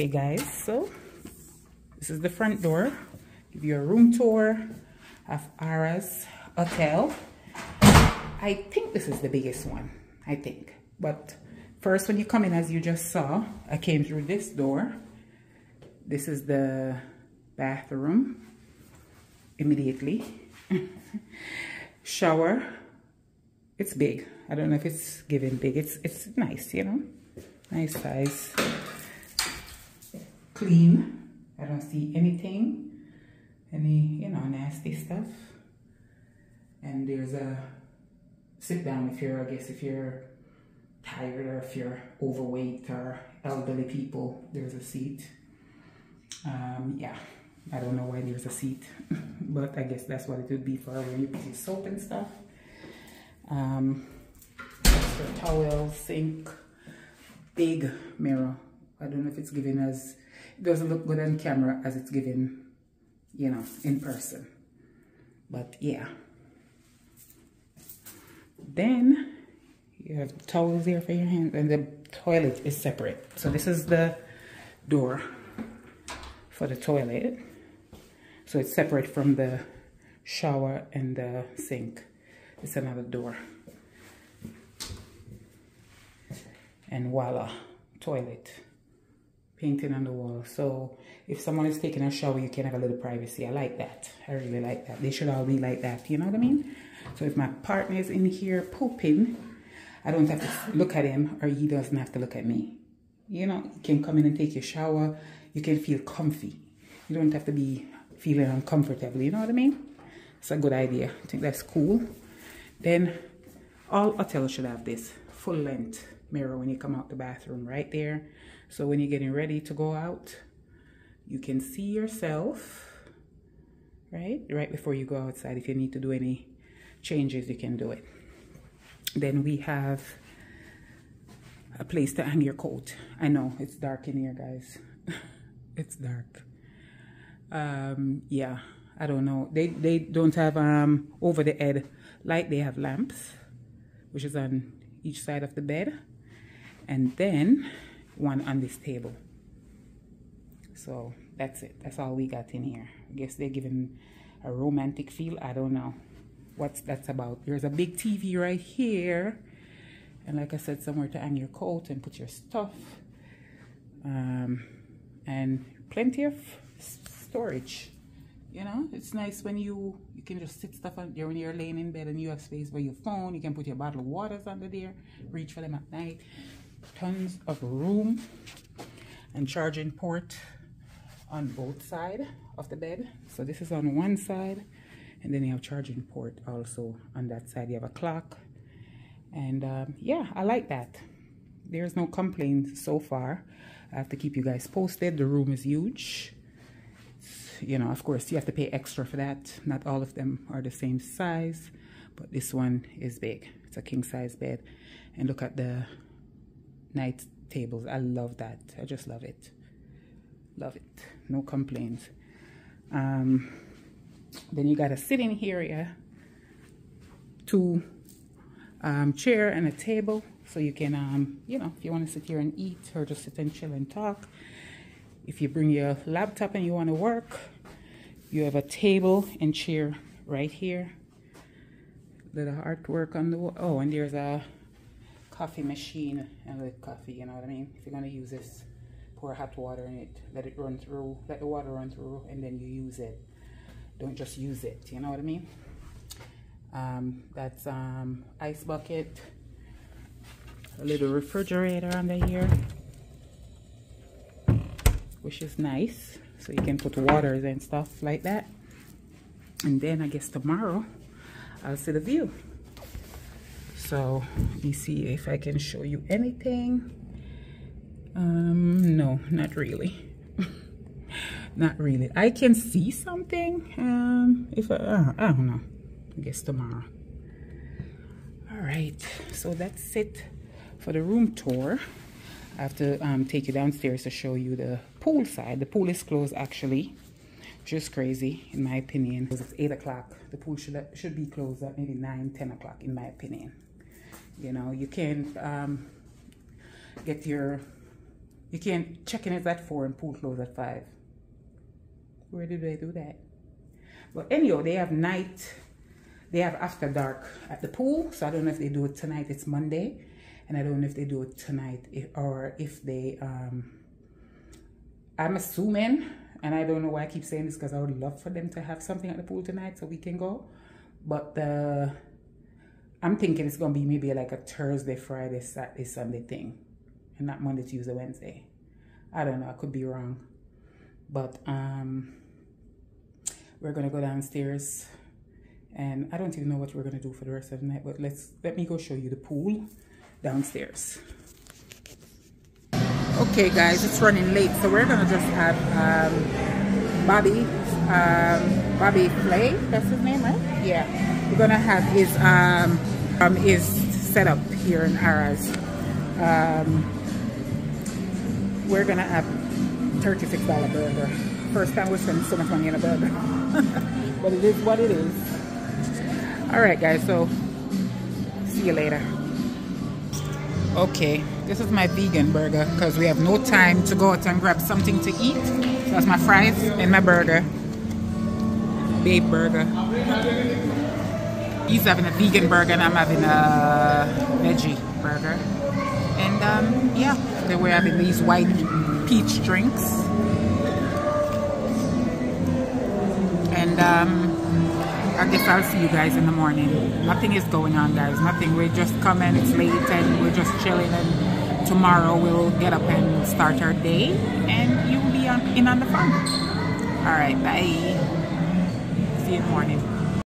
Okay guys, so this is the front door. Give you a room tour of Harrah's hotel. I think this is the biggest one, I think. But first when you come in, as you just saw, I came through this door. This is the bathroom immediately. Shower. It's big. I don't know if it's giving big. It's it's nice, you know. Nice size. Clean. I don't see anything. Any, you know, nasty stuff. And there's a sit down if you're, I guess, if you're tired or if you're overweight or elderly people, there's a seat. Um, yeah, I don't know why there's a seat, but I guess that's what it would be for when you put your soap and stuff. Um, extra towel, sink, big mirror. I don't know if it's giving it doesn't look good on camera as it's given, you know, in person. But yeah. Then you have towels there for your hands and the toilet is separate. So this is the door for the toilet. So it's separate from the shower and the sink. It's another door. And voila, toilet. Painting on the wall. So if someone is taking a shower, you can have a little privacy. I like that. I really like that. They should all be like that. You know what I mean? So if my partner is in here pooping, I don't have to look at him or he doesn't have to look at me. You know, you can come in and take your shower. You can feel comfy. You don't have to be feeling uncomfortable. You know what I mean? It's a good idea. I think that's cool. Then all hotels should have this full length mirror when you come out the bathroom right there. So when you're getting ready to go out, you can see yourself, right? Right before you go outside. If you need to do any changes, you can do it. Then we have a place to hang your coat. I know it's dark in here, guys. it's dark. Um, yeah, I don't know. They they don't have um over the head light. They have lamps, which is on each side of the bed, and then one on this table. So that's it. That's all we got in here. I guess they're giving a romantic feel. I don't know what's that's about. There's a big TV right here. And like I said, somewhere to hang your coat and put your stuff. Um, and plenty of storage. You know, it's nice when you you can just sit stuff on there when you're laying in bed and you have space for your phone. You can put your bottle of waters under there, reach for them at night. Tons of room and charging port on both side of the bed. So this is on one side and then you have charging port also on that side. You have a clock and um, yeah, I like that. There's no complaints so far. I have to keep you guys posted. The room is huge you know, of course, you have to pay extra for that. Not all of them are the same size, but this one is big. It's a king size bed. And look at the night tables. I love that. I just love it. Love it. No complaints. Um, then you got a sitting area, two um, chair and a table. So you can, um, you know, if you want to sit here and eat or just sit and chill and talk, if you bring your laptop and you want to work, you have a table and chair right here. Little artwork on the wall. Oh, and there's a coffee machine and with coffee, you know what I mean? If you're to use this, pour hot water in it, let it run through, let the water run through, and then you use it. Don't just use it, you know what I mean? Um, that's um, ice bucket, a little refrigerator under here which is nice so you can put waters and stuff like that and then I guess tomorrow I'll see the view so let me see if I can show you anything um no not really not really I can see something um if I, uh, I don't know I guess tomorrow all right so that's it for the room tour I have to um, take you downstairs to show you the pool side. The pool is closed actually, just crazy in my opinion. Because it's 8 o'clock. The pool should, should be closed at maybe 9, 10 o'clock in my opinion. You know, you can um, get your You can't check in at 4 and pool close at 5. Where did they do that? But anyhow, they have night, they have after dark at the pool. So I don't know if they do it tonight. It's Monday. And I don't know if they do it tonight or if they, um, I'm assuming, and I don't know why I keep saying this because I would love for them to have something at the pool tonight so we can go. But the, I'm thinking it's going to be maybe like a Thursday, Friday, Saturday, Sunday thing. And not Monday, Tuesday, Wednesday. I don't know. I could be wrong. But um, we're going to go downstairs. And I don't even know what we're going to do for the rest of the night. But let's let me go show you the pool downstairs. Okay, guys, it's running late, so we're gonna just have um, Bobby, um, Bobby Flay. That's his name, right? Yeah. We're gonna have his um, um his setup here in Harrah's. Um, we're gonna have thirty-six dollar burger. First time we're spending so much money on a burger, but it is what it is. All right, guys. So see you later. Okay, this is my vegan burger because we have no time to go out and grab something to eat. So that's my fries and my burger. Babe burger. He's having a vegan burger and I'm having a veggie burger. And um, yeah, then we're having these white peach drinks. And um, I guess I'll see you guys in the morning. Nothing is going on, guys. Nothing. We're just coming. It's late and we're just chilling. And tomorrow we'll get up and start our day. And you'll be on, in on the fun. All right. Bye. See you in the morning.